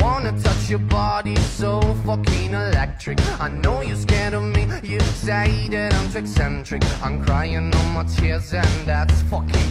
Wanna touch your body so fucking electric. I know you're scared of me, you say that I'm too eccentric. I'm crying all my tears, and that's fucking.